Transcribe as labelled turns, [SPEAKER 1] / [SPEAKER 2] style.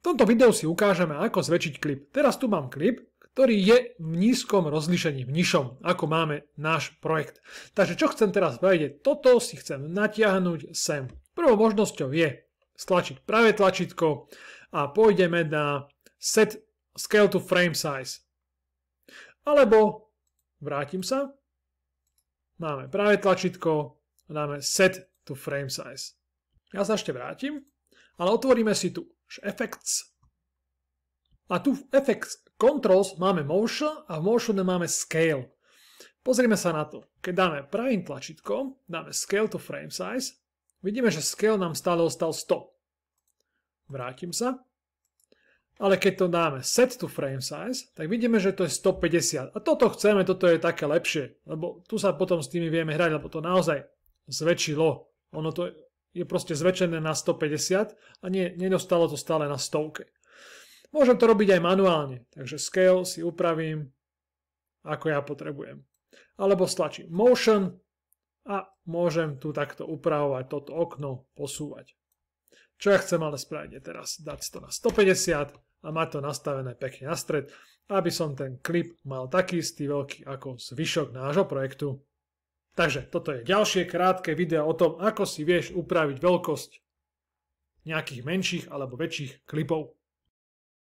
[SPEAKER 1] V tomto videu si ukážeme, ako zväčšiť klip. Teraz tu mám klip, ktorý je v nízkom rozlišení, v nižšom, ako máme náš projekt. Takže čo chcem teraz spraviť toto si chcem natiahnuť sem. Prvou možnosťou je stlačiť pravé tlačítko a pôjdeme na Set Scale to Frame Size. Alebo vrátim sa, máme pravé tlačítko a dáme Set to Frame Size. Ja sa ešte vrátim, ale otvoríme si tu Effects a tu v Effects Controls máme Motion a v Motione máme Scale. Pozrime sa na to. Keď dáme pravým tlačítkom, dáme Scale to Frame Size, vidíme, že Scale nám stále ostal 100. Vrátim sa. Ale keď to dáme Set to Frame Size, tak vidíme, že to je 150. A toto chceme, toto je také lepšie, lebo tu sa potom s tými vieme hrať, lebo to naozaj zväčšilo. Ono to je proste zväčšené na 150 a nie, nedostalo to stále na stovke. Môžem to robiť aj manuálne, takže scale si upravím, ako ja potrebujem. Alebo stlačím motion a môžem tu takto upravovať toto okno, posúvať. Čo ja chcem ale spraviť je teraz dať to na 150 a mať to nastavené pekne na stred, aby som ten klip mal taký istý veľký ako zvyšok nášho projektu. Takže toto je ďalšie krátke video o tom, ako si vieš upraviť veľkosť nejakých menších alebo väčších klipov.